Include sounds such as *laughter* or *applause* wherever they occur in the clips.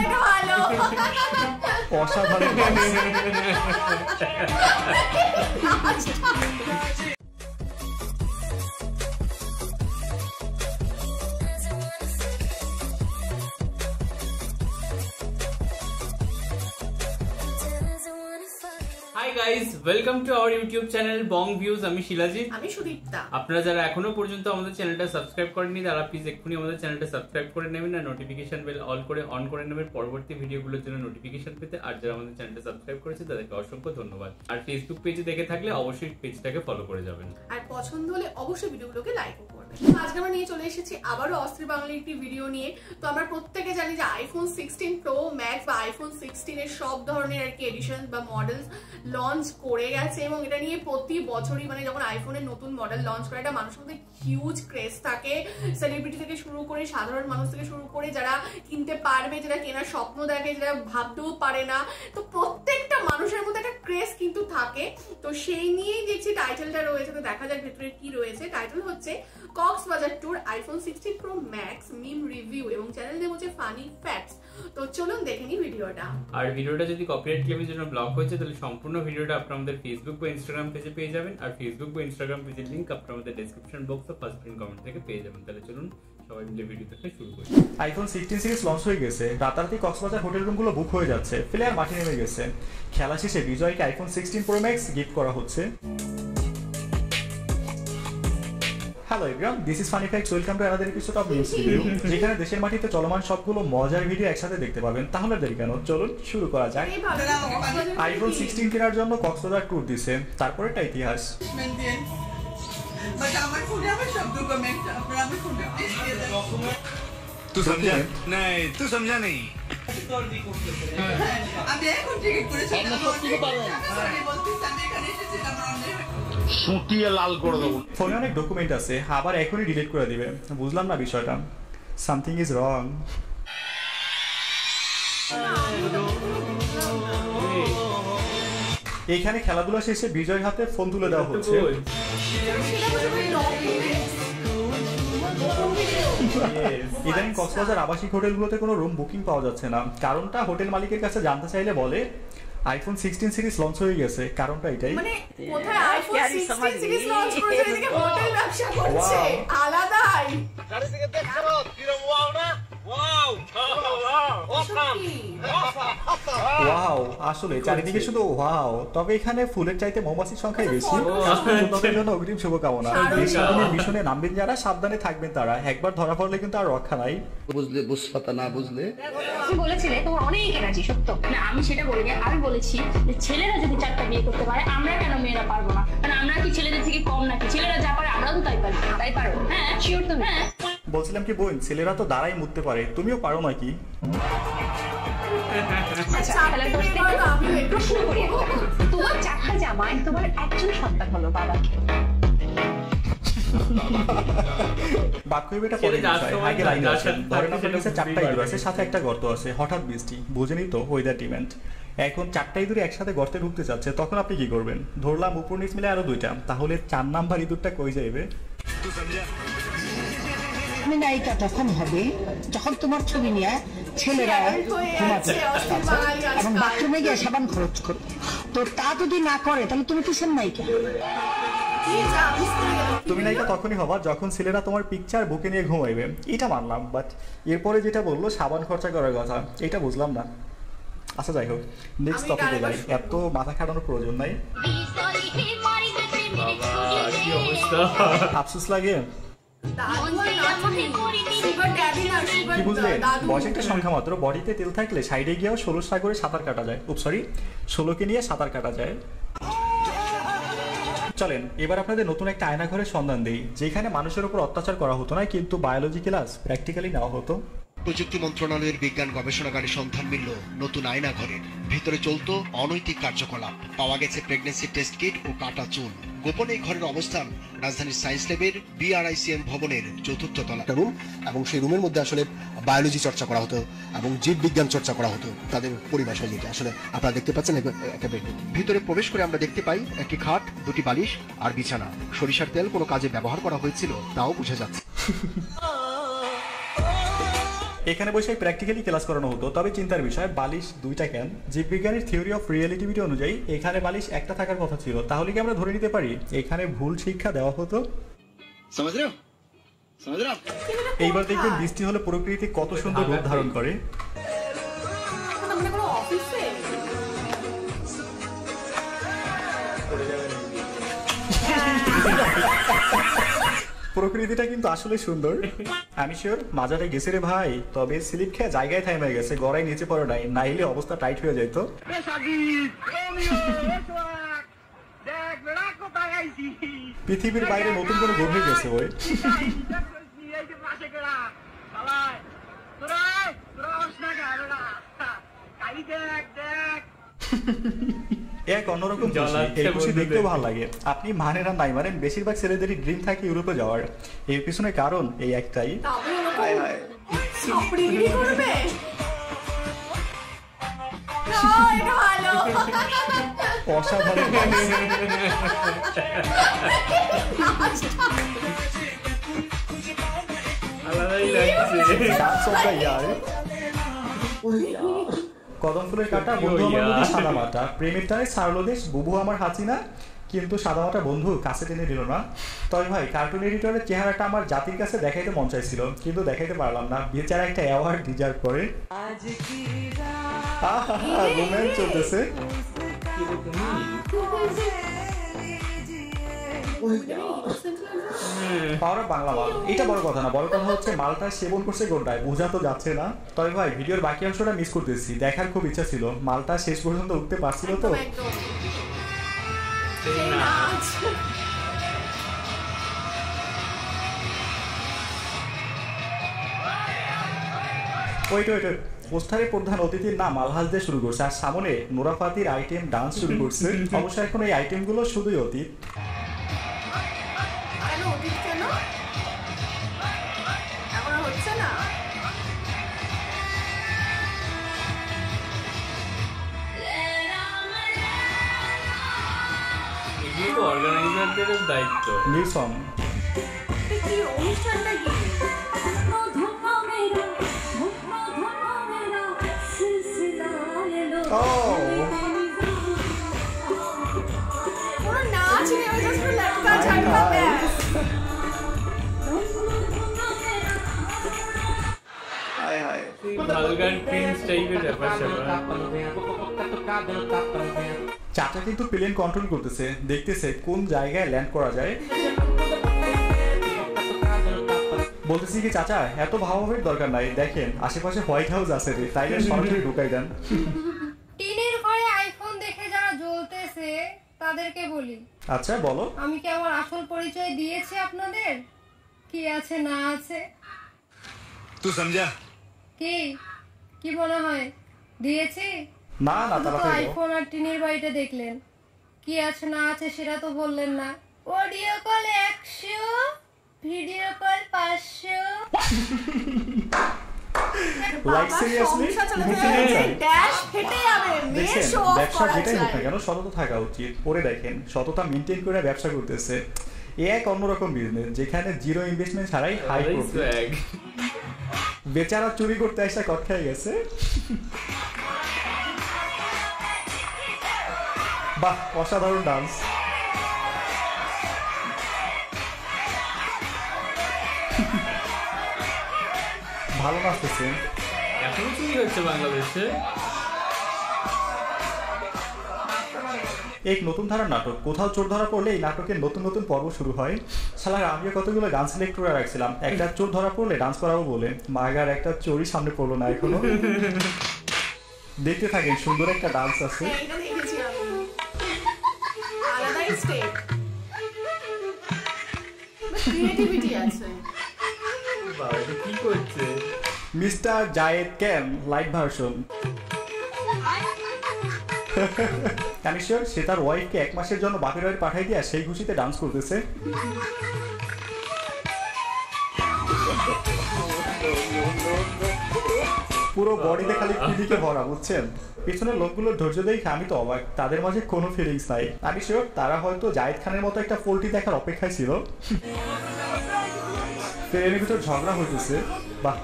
এটা ভালো *laughs* guys welcome to our YouTube channel Bong Views আমি শিলাজিৎ আমি সুদীপ্তা। আপনারা যারা এখনও পর্যন্ত আমাদের চ্যানেলটা সাবস্ক্রাইব করেননি তারা প্লিজ এক্ষুনি আমাদের চ্যানেলটা সাবস্ক্রাইব করে নেবেন আর নোটিফিকেশন বেল অল করে অন করে নেবেন পরবর্তী ভিডিওগুলোর জন্য নোটিফিকেশন পেতে। আর যারা আমাদের চ্যানেলটা সাবস্ক্রাইব করেছে তাদেরকে অসংখ্য ধন্যবাদ। আর ফেসবুক পেজে দেখে থাকলে অবশ্যই পেজটাকে ফলো করে যাবেন। আর পছন্দ হলে অবশ্যই ভিডিওগুলোকে করবেন আজকে আমরা নিয়ে চলে এসেছি আবারও অস্ত্রী বাংলা একটি ভিডিও নিয়ে। তো আমরা প্রত্যেকে জানি যে আইফোন সিক্সটিন প্রো ম্যাক্স বা আইফোন সিক্সটিন এর সব ধরনের আর কি এডিশন বা মডেল লঞ্চ করে গেছে এবং এটা নিয়ে প্রতি বছরই মানে যখন আইফোনের নতুন মডেল লঞ্চ করে, এটা মানুষের মধ্যে হিউজ ক্রেজ থাকে। সেলিব্রিটি থেকে শুরু করে সাধারণ মানুষ থেকে শুরু করে যারা কিনতে পারবে, যারা কেনার স্বপ্ন দেখে, যারা ভাবতেও পারে না। তো প্রত্যেকটা মানুষের মধ্যে একটা ক্রেজ কিন্তু থাকে। তো সেই নিয়েই দেখছি টাইটেলটা রয়েছে, তো দেখা যাক ভেতরে কি রয়েছে। টাইটেল হচ্ছে Cox's Bazar tour iPhone sixteen pro max meme review এবং চ্যানেল নেম হচ্ছে ফানি ফ্যাক্টস তো চলুন দেখে নিই ভিডিওটা। আর ভিডিওটা যদি কপিরাইট ক্লেমের জন্য ব্লক হয়েছে তাহলে সম্পূর্ণ ভিডিওটা আপনারা আমাদের ফেসবুক বা ইনস্টাগ্রাম পেজে পেয়ে যাবেন। আর ফেসবুক বা ইনস্টাগ্রাম পেজের লিংক আপনারা আমাদের ডেসক্রিপশন বক্স বা ফার্স্ট প্রিন্ট কমেন্ট থেকে পেয়ে যাবেন। তাহলে চলুন সবাই মিলে ভিডিও দেখে শুরু করি। আইফোন সিক্সটিন সিরিজ লঞ্চ হয়ে গেছে। রাতারাতি কক্সবাজার হোটেল রুমগুলো বুক হয়ে যাচ্ছে। প্লেয়ার মাঠে নেমে গেছে। খেলা শেষে বিজয়কে iPhone sixteen pro max gift করা হচ্ছে। Hello everyone this is funny facts welcome to another episode of news review যেখানে দেশের মাটিতে চলমান সবগুলো মজার ভিডিও একসাথে দেখতে পাবেন তাহলে আর দেরি কেন চলুন শুরু করা যাক এই ভাবে কক্সবাজার আইফোন কি? সিক্সটিন কেনার জন্য কক্সবাজার ট্যুর দিছে তারপরে একটা ইতিহাস মেনটেন বাট আমার ফোনে আমার সব ডকুমেন্ট আপনারা আমার ফোনটা প্লিজ দিয়ে দেন तू समझा Document? नहीं तू समझा नहीं আমি এখন টিকিট করেছি আমি বলতেছি আমি এখানে এসেছিলাম আমাদের সুটিয়ে লাল করে দেবো। ফোনে অনেক ডকুমেন্ট আছে আবার এখনই ডিলিট করে দিবে। বুঝলাম না বিষয়টা। সামথিং ইজ রং এইখানে খেলাধুলা শেষে বিজয় হাতে ফোন তুলে দেওয়া হচ্ছে। ইদানিং কক্সবাজার আবাসিক হোটেলগুলোতে কোনো রুম বুকিং পাওয়া যাচ্ছে না। কারণটা হোটেল মালিকের কাছে জানতে চাইলে বলে আইফোন সিক্সটিন সিরিজ লঞ্চ হয়ে গেছে। কারণটা এটাই। মানে কোথায় আইফোন প্যারি 16 সিরিজ লঞ্চ করেছে? এদিকে হোটেল ব্যবসা করছে. আলাদাই। সত্যি। ওয়াও আসলে চারিদিকে শুধু ওয়াও তবে এখানে ফুলের চাইতে মৌমাছির সংখ্যাই বেশি। photo জন্য অগ্রিম শুভকামনা। সারঙ্গা। মিশনে নামবেন যারা সাবধানে থাকবেন তারা। একবার ধরা পড়লে কিন্তু আর রক্ষা নাই। বুঝলে বুঝপাতা না বুঝলে। তুমি বলেছিলে তোমার অনেক এনার্জি সত্য। না আমি সেটা বলিনি আমি বলেছি যে ছেলেরা যদি চারটা বিয়ে করতে পারে আমরা কেন মেয়েরা পারব না? কারণ আমরা কি ছেলেদের থেকে কম নাকি? ছেলেরা যা পারে আমরাও তো তাই পারি। তাই পারো। হ্যাঁ শিওর তো? হ্যাঁ বলছিলাম কি বোন ছেলেরা তো দাঁড়াই মুততে পারে তুমিও পারো নাকি? তোমার চারটা জামায় সাথে একটা গর্ত আছে হঠাৎ বৃষ্টি বোঝেনি তো ওয়েদার ডিম্যান্ড এখন চারটা ইঁদুর একসাথে গর্তে ঢুকতে চাচ্ছে তখন আপনি কি করবেন? ধরলাম উপর নিচ মিলে আরও দুইটা তাহলে চার নাম্বার ইঁদুরটা কই যাইবে? তুমি নায়িকা তখন হবে যখন তোমার ছবি নিয়ে ছেলেরা এবং বাথরুমে গিয়ে সাবান খরচ করো তো তা যদি না করে তাহলে তুমি কিসের নায়িকা? তুমি নায়িকা তখনই হবা যখন ছেলেরা তোমার পিকচার বুকে নিয়ে ঘুমাইবে। এটা মানলাম বাট এরপরে যেটা বলল সাবান খরচা করার কথা এটা বুঝলাম না। আচ্ছা যাই হোক নেক্সট টপিকে যাই। এত মাথা খাটানোর প্রয়োজন নাই। আফসোস লাগে। একটা সংখ্যা মাত্র। বডিতে তেল থাকলে সাইডে গিয়েও ষোলো সাগরে সাঁতার কাটা যায়। উপ সরি ষোলোকে নিয়ে সাঁতার কাটা যায়। চলেন এবার আপনাদের নতুন একটা আয়না ঘরের সন্ধান দিই। যেখানে মানুষের উপর অত্যাচার করা হতো না কিন্তু বায়োলজি ক্লাস প্র্যাকটিক্যালি নেওয়া হতো। প্রযুক্তি মন্ত্রণালয়ের বিজ্ঞান গবেষণাগারে সন্ধান মিলল নতুন আয়না ঘরের। ভিতরে চলতো অনৈতিক কার্যকলাপ। পাওয়া গেছে প্রেগনেন্সি টেস্ট কিট ও কাটা চুল। গোপন এই ঘরের অবস্থান রাজধানীর সায়েন্স ল্যাবের বিআরআইসিএম ভবনের চতুর্থ তলা একটা রুম এবং সেই রুমের মধ্যে আসলে বায়োলজি চর্চা করা হতো এবং জীব বিজ্ঞান চর্চা করা হতো তাদের পরিভাষায় যেটা আসলে আপনারা দেখতে পাচ্ছেন এক- একটা বেডরুম ভিতরে প্রবেশ করে আমরা দেখতে পাই একটি খাট দুটি বালিশ আর বিছানা। সরিষার তেল কোনো কাজে ব্যবহার করা হয়েছিল তাও বোঝা যাচ্ছে। *laughs* এখানে বসে প্র্যাকটিক্যালি ক্লাস করানো হতো। তবে চিন্তার বিষয় বালিশ দুইটা কেন? জীববিজ্ঞানের থিওরি অফ রিয়েলিটিভিটি অনুযায়ী এখানে বালিশ একটা থাকার কথা ছিল। তাহলে কি আমরা ধরে নিতে পারি এখানে ভুল শিক্ষা দেওয়া হতো? এইবার দেখবেন বৃষ্টি হলে প্রকৃতি কত সুন্দর রূপ ধারণ করে। হ্যাঁ। প্রকৃতিটা কিন্তু আসলে সুন্দর। আমি শিওর মাজারে গেছে রে ভাই তবে স্লিপ খেয়ে জায়গায় থাইমে গেছে গড়াই নিচে পড়ে নাই নাইলে অবস্থা টাইট হয়ে যেত পৃথিবীর বাইরে নতুন করে গভীর গেছে ওই। এক অন্যরকম খুশি জ্বলাচ্ছে এই খুশি দেখতেও ভালো লাগে আপনি মানেন আর নাই মানেন বেশিরভাগ ছেলেদেরই ড্রিম থাকে ইউরোপে যাওয়ার এর পিছনে কারণ এই একটাই তবে ওরকম সাপড়িগিরি করবে না, এটা ভালো অসাধারণ আলাদাই লাগছে কদম ফুলের কাটা বন্ধু আমার নদী সাদা মাটা প্রেমের টানে ছাড়লো দেশ বুবু আমার হাসিনা কিন্তু সাদা মাটা বন্ধু কাছে টেনে দিল না। তবে ভাই কার্টুন এডিটরের চেহারাটা আমার জাতির কাছে দেখাইতে মন চাইছিল কিন্তু দেখাইতে পারলাম না। বেচারা একটা অ্যাওয়ার্ড ডিজার্ভ করে। রোম্যান্স চলতেছে। পাওয়ার বাংলা মাল এটা বড় কথা না বড় কথা হচ্ছে মালটা সেবন করছে কোনটায়? বোঝা তো যাচ্ছে না। তবে ভাই ভিডিওর বাকি অংশটা মিস করতেছি। দেখার খুব ইচ্ছা ছিল। মালটা শেষ পর্যন্ত উঠতে পারছিল তো? পোস্টারে প্রধান অতিথির নাম আলহাজ দিয়ে শুরু করছে। আর সামনে নোরাফাতির আইটেম ডান্স শুরু করছে। *laughs* অবশ্য এখন এই আইটেমগুলো শুধুই অতীত। এগুলো তো অর্গানাইজারদের দায়িত্ব। নিউ সং এটা কি? অনুষ্ঠানটা কি ও। পুরো নাচ নেই ওই চাচা কিন্তু প্লেন কন্ট্রোল করতেছে দেখতেছে কোন জায়গায় ল্যান্ড করা যায়। বলতেছি কি চাচা এত ভাবাবের দরকার নাই দেখেন আশেপাশে হোয়াইট হাউস আছে রে তাই সরাসরি ঢুকাই দেন। টিনের ঘরে আইফোন দেখে যারা জ্বলতেছে তাদেরকে বলি। আচ্ছা বলো। আমি কি আমার আসল পরিচয় দিয়েছি আপনাদের? কি আছে না আছে? তুই সমঝা। কি? কি মনে হয়? দিয়েছি? না না শুধু তো আইফোন আর টিনের বাড়িটা দেখলেন। কি আছে না আছে সেটা তো বললেন না। অডিও কল একশো ভিডিও কল পাঁচশো। গেলে নেই? ড্যাশ ফেটে যাবে মেয়ে শো অফ ব্যবসা যেটাই হোক না কেন সততা থাকা উচিত। পরে দেখেন সততা মেনটেন করে ব্যবসা করতেছে। এ এক অন্যরকম বিজনেস যেখানে জিরো ইনভেস্টমেন্ট ছাড়াই হাই প্রফিট বেচারা চুরি করতে আসা কট খেয়ে গেছে। বাহ অসাধারণ ডান্স *laughs* ভালো নাচতেছে। এখনও চুরি হচ্ছে বাংলাদেশে। এক নতুন ধারার নাটক। কোথাও চোর ধরা পড়লে এই নাটকের নতুন নতুন পর্ব শুরু হয়। শালার আমিও কতগুলো গান সিলেক্ট করে রাখছিলাম। একটা চোর ধরা পড়লে ডান্স করাবো বলে। মাগার একটা চোরই সামনে পড়ল না এখনও। *laughs* দেখতে থাকেন সুন্দর একটা ডান্স আছে। আলাদাই ক্রিয়েটিভিটি আছে বাবা, এটা কি করছে? Mister Zayed cam live version আমি সে তার ওয়াইফকে এক মাসের জন্য বাপের বাড়ি পাঠাই দিয়ে সেই খুশিতে ডান্স করতেছে। পুরো বডিতে খালি ফিলিকে ভরা বুঝছেন? পিছনের লোকগুলোর ধৈর্য দেখে আমি তো অবাক। তাদের মাঝে কোনো ফিলিংস নাই। আমি শিওর তারা হয়তো জায়েদ খানের মতো একটা পোল্ট্রি দেখার অপেক্ষায় ছিল। ট্রেনের ভিতর ঝগড়া হইতেছে। বাহ।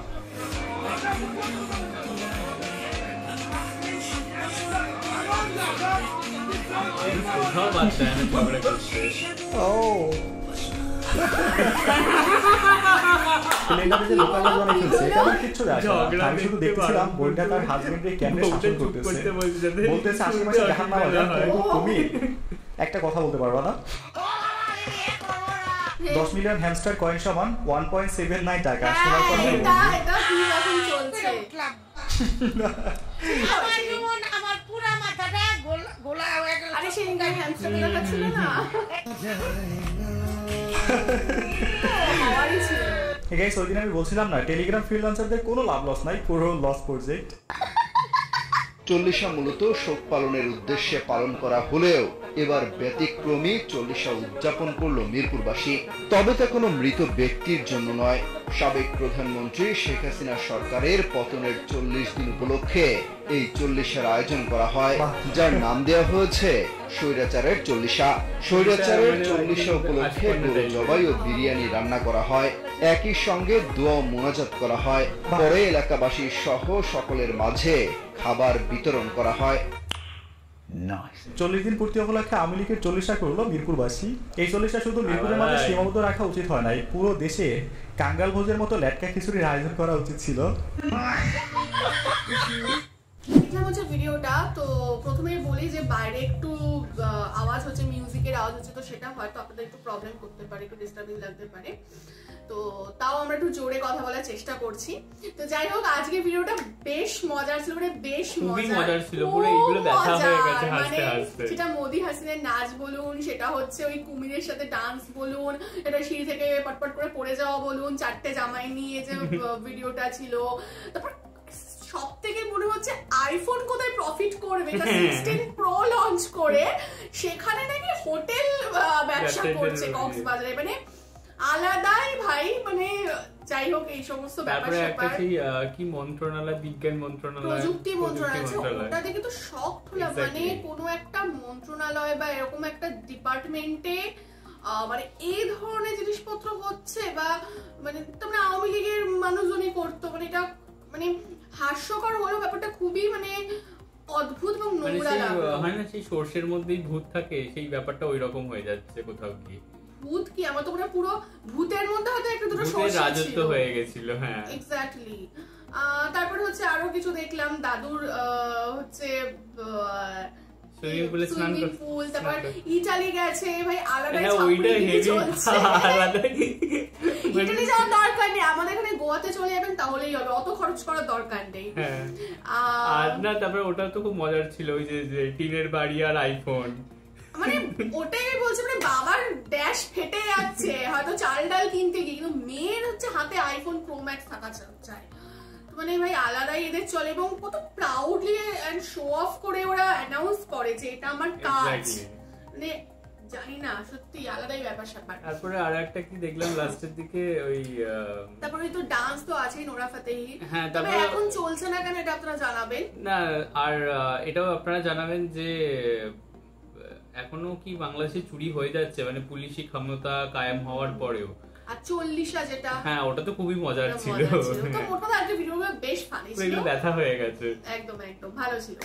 ও। বইটা তার হাজবেন্ডের কেমনে শাসন করতেছে। বলতেছে আশেপাশে হয়। তুমি একটা কথা বলতে পারবা না? দশ মিলিয়ন হ্যামস্টার কয়েন সমান ওয়ান পয়েন্ট সেভেন নাইন টাকা। শোনার পর আমার মাথাটা গোলা গোলা হয়ে আরে সেদিনকে হ্যামস্টার দেখাচ্ছিল না? ছিল গাইস ওই দিন আমি বলছিলাম না টেলিগ্রাম ফ্রিল্যান্সারদের কোনো লাভ লস নাই, পুরো লস প্রজেক্ট চল্লিশা মূলত শোক পালনের উদ্দেশ্যে পালন করা হলেও এবার ব্যতিক্রমী চল্লিশা উদযাপন করল মিরপুরবাসী। তবে তা কোনো মৃত ব্যক্তির জন্য নয়। সাবেক প্রধানমন্ত্রী শেখ হাসিনা সরকারের পতনের চল্লিশ দিন উপলক্ষে এই চল্লিশের আয়োজন করা হয় যার নাম দেওয়া হয়েছে স্বৈরাচারের চল্লিশা। স্বৈরাচারের চল্লিশা উপলক্ষে গরু জবাই ও বিরিয়ানি রান্না করা হয় একই সঙ্গে দোয়া মোনাজাত করা হয়। পরে এলাকাবাসী সহ সকলের মাঝে খাবার বিতরণ করা হয়। চল্লিশ দিন পূর্তি উপলক্ষে আওয়ামী লীগের চল্লিশা করল মিরপুরবাসী এই চল্লিশা শুধু মিরপুরের মাঝে সীমাবদ্ধ রাখা উচিত হয় নাই। পুরো দেশে কাঙ্গাল ভোজের মতো ল্যাটকা খিচুড়ির আয়োজন করা উচিত ছিল। *laughs* দেখলাম হচ্ছে ভিডিওটা। তো প্রথমেই বলি যে বাইরে একটু আওয়াজ হচ্ছে মিউজিকের আওয়াজ হচ্ছে তো সেটা হয়তো আপনাদের একটু প্রবলেম করতে পারে একটু ডিস্টার্বিং লাগতে পারে। তো তাও আমরা একটু জোরে কথা বলার চেষ্টা করছি। তো যাই হোক আজকে ভিডিওটা বেশ মজার ছিল মানে বেশ মজার। ছিল, পুরো এইগুলো ব্যথা হয়ে গেছে হাসতে মানে হাসতে। সেটা মোদি হাসিনের নাচ বলুন সেটা হচ্ছে ওই কুমিরের সাথে ডান্স বলুন এটা সিঁড়ি থেকে পটপট করে পড়ে যাওয়া বলুন চারটে জামাই নিয়ে যে *laughs* ভিডিওটা ছিল। তারপর সব থেকে মনে হচ্ছে আইফোন কোথায় প্রফিট করবে? সিক্সটিন প্রো লঞ্চ করে সেখানে নাকি হোটেল ব্যবসা করছে কক্সবাজারে মানে আলাদাই ভাই মানে যাই হোক এই সমস্ত ব্যাপার একটা সেই কি মন্ত্রণালয় বিজ্ঞান মন্ত্রণালয় প্রযুক্তি মন্ত্রণালয়। আছে ওটা দেখে তো শখ হলাম। মানে কোনো একটা মন্ত্রণালয় বা এরকম একটা ডিপার্টমেন্টে মানে এই ধরনের জিনিসপত্র হচ্ছে বা মানে তোমরা আওয়ামী লীগের মানুষজনই করতো। মানে এটা মানে হাস্যকর হলেও ব্যাপারটা খুবই মানে অদ্ভুত এবং মানে নোংরা লাগল। হয় না সেই সর্ষের মধ্যেই ভূত থাকে সেই ব্যাপারটা ওই রকম হয়ে যাচ্ছে কোথাও গিয়ে। ভূত কি? আমার তো মনে পুরো ভূতের মধ্যে হয়তো একটা দুটো সর্ষে রাজত্ব হয়ে গেছিল হ্যাঁ। এক্স্যাক্টলি তারপরে হচ্ছে আরও কিছু দেখলাম দাদুর আহ, হচ্ছে সুইমিং পুলে স্নান পুল তারপর ইটালি গেছে ভাই আলাদাই হ্যাঁ ওইটা হেভি চলছে। ইটালি যাওয়ার দরকার নেই। আমাদের এখানে গোয়াতে চলে যাবেন তাহলেই হবে। অত খরচ করার দরকার নেই। হ্যাঁ। আর না তারপরে ওটা তো খুব মজার ছিল ওই যে টিনের বাড়ি আর আইফোন মানে ওটাই আমি বলছি মানে বাবার ড্যাশ ফেটে যাচ্ছে। হয়তো চাল ডাল কিনতে গিয়ে কিন্তু মেয়ের হচ্ছে হাতে আইফোন প্রো ম্যাক্স থাকা চাই মানে ভাই আলাদাই এদের চলে এবং কত প্রাউডলি এন্ড শো অফ করে ওরা অ্যানাউন্স করে যে এটা আমার কাজ। মানে জানি না সত্যি আলাদাই ব্যাপার স্যাপার। তারপরে আর একটা কি দেখলাম লাস্টের দিকে ওই তারপরে তো ডান্স তো আছেই নোরা ফাতেহি হ্যাঁ, তবে তারপরে- এখন চলছে না কেন এটা আপনারা জানাবেন? না আর এটাও আপনারা জানাবেন যে এখনও কি বাংলাদেশে চুরি হয়ে যাচ্ছে? মানে পুলিশি ক্ষমতা কায়েম হওয়ার পরেও। আর চল্লিশা যেটা হ্যাঁ ওটা তো খুবই মজার ওটা ছিল। তো মোটামুটি আজকে ভিডিওগুলো বেশ ফানি ছিল। ব্যথা হয়ে গেছে। একদম একদম ভালো ছিল।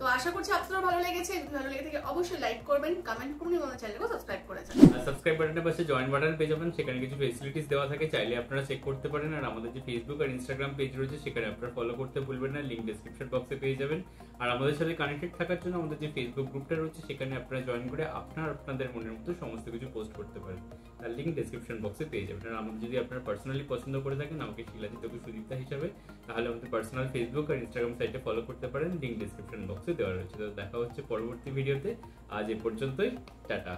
তো আশা করছি আপনারা ভালো লেগেছে। যদি ভালো লেগে থাকে, অবশ্যই লাইক করবেন কমেন্ট করুন এবং চ্যানেলকে সাবস্ক্রাইব করে যান আর সাবস্ক্রাইব বাটনের পাশে জয়েন বাটন পেয়ে যাবেন। সেখানে কিছু ফেসিলিটিস দেওয়া থাকে, চাইলে আপনারা চেক করতে পারেন। আর আমাদের যে ফেসবুক আর ইনস্টাগ্রাম পেজ রয়েছে, সেখানে আপনারা ফলো করতে ভুলবেন না। লিঙ্ক ডেসক্রিপশন বক্সে পেয়ে যাবেন। আর আমাদের সাথে কানেক্টেড থাকার জন্য আমাদের যে ফেসবুক গ্রুপটা রয়েছে, সেখানে আপনারা জয়েন করে আপনার আপনাদের মনের মতো সমস্ত কিছু পোস্ট করতে পারেন। তার লিঙ্ক ডেসক্রিপশন বক্সে পেয়ে যাবেন। আর আমাদের যদি আপনারা পার্সোনালি পছন্দ করে থাকেন, আমাকে শিলাজিত সুদীপ্তা হিসাবে, তাহলে আমাদের পার্সোনাল ফেসবুক আর ইনস্টাগ্রাম সাইটে ফলো করতে পারেন। লিঙ্ক ডেসক্রিপশন বক্সে অবশ্যই দেওয়া রয়েছে। তো দেখা হচ্ছে পরবর্তী ভিডিওতে। আজ এ পর্যন্তই টাটা।